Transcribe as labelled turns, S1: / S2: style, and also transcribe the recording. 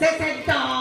S1: Se sentò.